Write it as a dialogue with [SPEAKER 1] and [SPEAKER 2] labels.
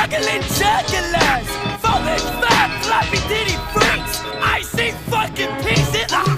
[SPEAKER 1] juggling jugglers, falling fat, floppy ditty freaks. I see fucking peace in the